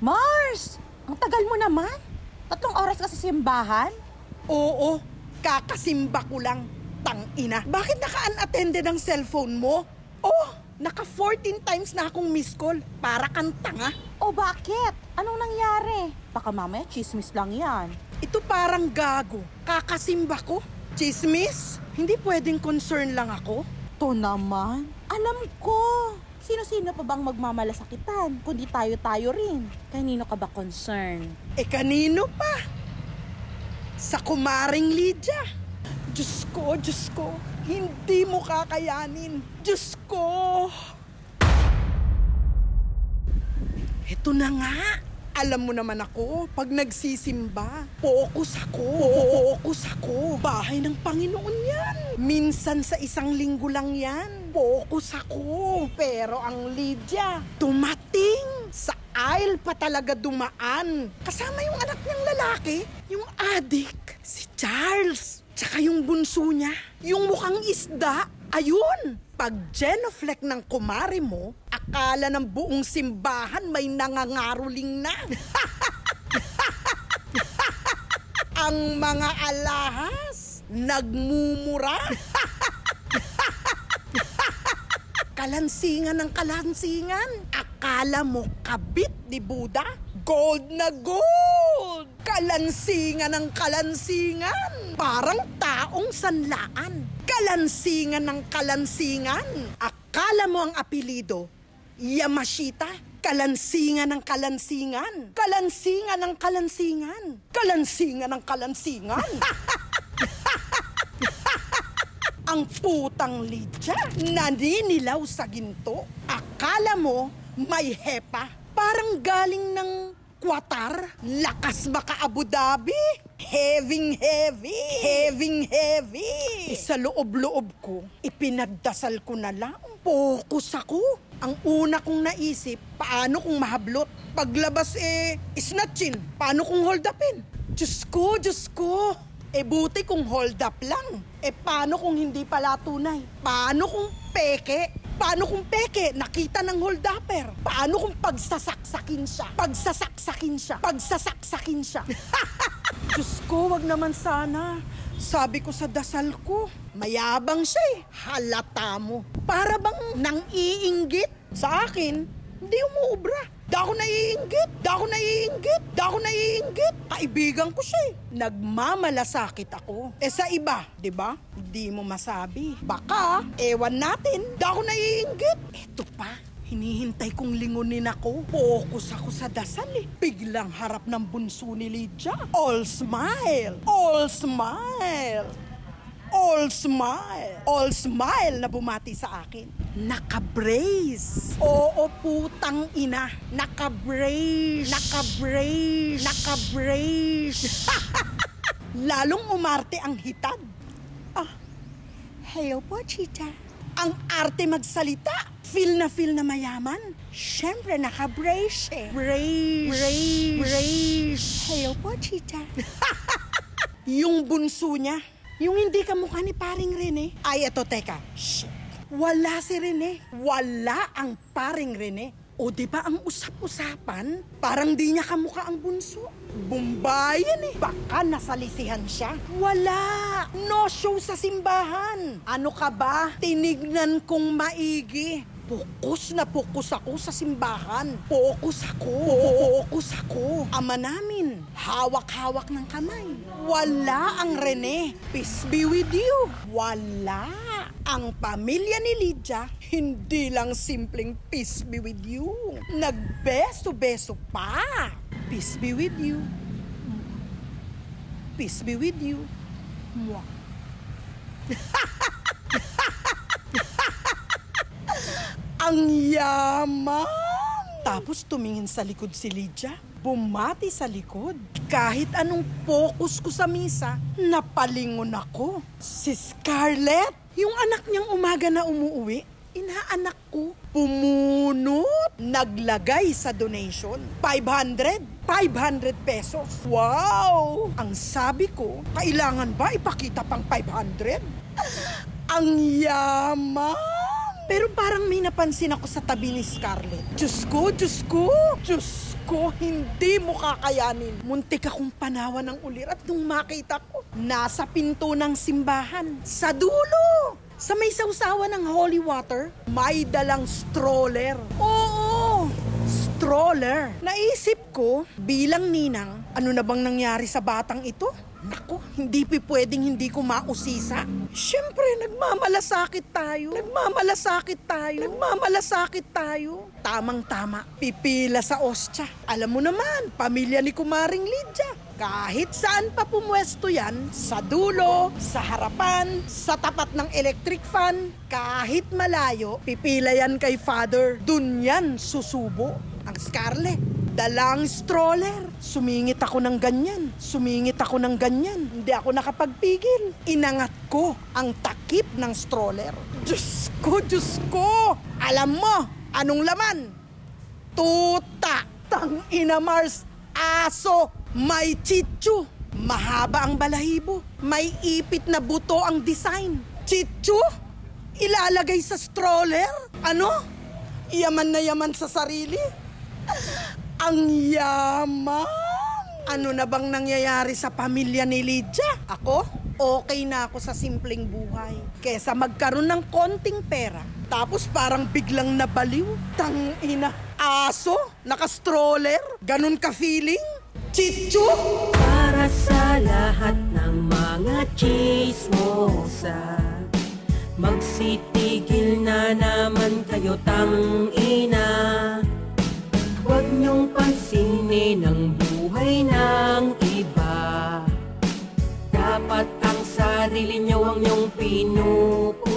Mars! Ang tagal mo naman. Tatlong oras kasi simbahan. Oo, kakasimba ko lang. Tangina. Bakit naka-unattended ang cellphone mo? Oh, naka 14 times na akong miss call. Para kang tanga. O bakit? Anong nangyari? Baka mamaya chismis lang yan. Ito parang gago. Kakasimba ko. Chismis? Hindi pwedeng concern lang ako. To naman. Alam ko. Sino-sino pa bang magmamalasakitan? Kundi tayo-tayo rin. Kanino ka ba concern? Eh kanino pa? Sa kumaring Lydia. Diyos ko, Diyos ko. Hindi mo kakayanin. Diyos ko. Ito na nga. Alam mo naman ako, pag nagsisimba, focus ako. Focus ako. Bahay ng Panginoon yan. Minsan sa isang linggo lang yan. Focus ako. Pero ang Lydia, dumating. Sa aisle pa talaga dumaan. Kasama yung anak niyang lalaki, yung adik, si Charles. Tsaka yung bunso niya, yung mukhang isda. Ayun! Pag genoflect ng kumari mo, akala ng buong simbahan may nangangaruling na. Ang mga alahas, nagmumura. kalansingan ng kalansingan. Akala mo kabit ni Buddha? Gold na gold! Kalansingan ng kalansingan. Parang taong sanlaan. Kalansingan ng kalansingan. Akala mo ang apelido, Yamashita? Kalansingan ng kalansingan. Kalansingan ng kalansingan. Kalansingan ng kalansingan. ang putang Lydia, naninilaw sa ginto. Akala mo may hepa, parang galing ng kwatar. Lakas baka Abu Dhabi. Heaving heavy. Heaving heavy. Eh, sa loob-loob ko, ipinagdasal ko na lang. Focus ako. Ang una kong naisip, paano kung mahablot? Paglabas eh, isnatchin. Paano kung hold upin? Diyos ko, Diyos ko. Eh buti kung hold up lang. Eh paano kung hindi pala tunay? Paano kung peke? Paano kung peke? Nakita ng hold upper. Paano kung pagsasaksakin siya? Pagsasaksakin siya. Pagsasaksakin siya. Diyos ko, wag naman sana. Sabi ko sa dasal ko, mayabang siya eh. Halata mo. Para bang nang iinggit sa akin, hindi umuubra. Da ako naiinggit, da ako naiinggit, da ako naiinggit. Kaibigan ko siya eh. Nagmamalasakit ako. Eh sa iba, di ba? Hindi mo masabi. Baka, ewan natin, da ako naiinggit. Eto pa, hinihintay kong lingunin ako. Focus ako sa dasal eh. Biglang harap ng bunso ni Lydia. All smile, all smile. All smile. All smile na bumati sa akin. Naka-brace. Oo, putang ina. Naka-brace. Naka-brace. Naka-brace. Lalong umarte ang hitad. Ah, hello po, Chita. Ang arte magsalita. Feel na feel na mayaman. Siyempre, naka-brace eh. Brace. Brace. Brace. Hello po, Chita. yung bunso niya, yung hindi ka mukha ni paring Rene. Ay, eto, teka. Shh. Wala si Rene. Wala ang paring Rene. O di ba ang usap-usapan? Parang di niya kamukha ang bunso. Bumbayan eh. Baka nasalisihan siya. Wala. No show sa simbahan. Ano ka ba? Tinignan kong maigi. Pokus na pokus ako sa simbahan. Pokus ako. Pokus ako. Ama namin, hawak-hawak ng kamay. Wala ang Rene. Peace be with you. Wala. Ang pamilya ni Lydia, hindi lang simpleng peace be with you. Nagbeso-beso pa. Peace be with you. Peace be with you. Mwah. Ang yaman! Tapos tumingin sa likod si Lydia. Bumati sa likod. Kahit anong focus ko sa misa, napalingon ako. Si Scarlett, yung anak niyang umaga na umuwi, inaanak ko. Pumunot. Naglagay sa donation. 500. 500 pesos. Wow! Ang sabi ko, kailangan ba ipakita pang 500? Ang yaman! Pero parang may napansin ako sa tabi ni Scarlett. Diyos ko, Diyos ko, Diyos ko, hindi mo kakayanin. Muntik akong panawan ng ulirat nung makita ko. Nasa pinto ng simbahan. Sa dulo! Sa may sausawa ng holy water, may dalang stroller. Oo! Stroller. Naisip ko, bilang ninang, ano na bang nangyari sa batang ito? Naku, hindi pi pwedeng hindi ko mausisa. Siyempre, nagmamalasakit tayo. Nagmamalasakit tayo. Nagmamalasakit tayo. Tamang-tama, pipila sa ostya. Alam mo naman, pamilya ni Kumaring Lydia. Kahit saan pa pumwesto yan, sa dulo, sa harapan, sa tapat ng electric fan, kahit malayo, pipila yan kay father. Dun yan susubo. Ang Scarlett, dalang stroller. Sumingit ako ng ganyan. Sumingit ako ng ganyan. Hindi ako nakapagpigil. Inangat ko ang takip ng stroller. Diyos ko, Diyos ko! Alam mo, anong laman? Tuta! Tang ina Mars! Aso! May chichu! Mahaba ang balahibo. May ipit na buto ang design. Chichu? Ilalagay sa stroller? Ano? Yaman na yaman sa sarili? Ang yaman! Ano na bang nangyayari sa pamilya ni Lydia? Ako? Okay na ako sa simpleng buhay. Kesa magkaroon ng konting pera. Tapos parang biglang nabaliw. Tang ina. Aso? Naka-stroller? Ganun ka-feeling? Chichu? Para sa lahat ng mga chismosa Magsitigil na naman kayo tang ina pansinin ang buhay ng iba. Dapat ang sarili niyo ang niyong pinupuna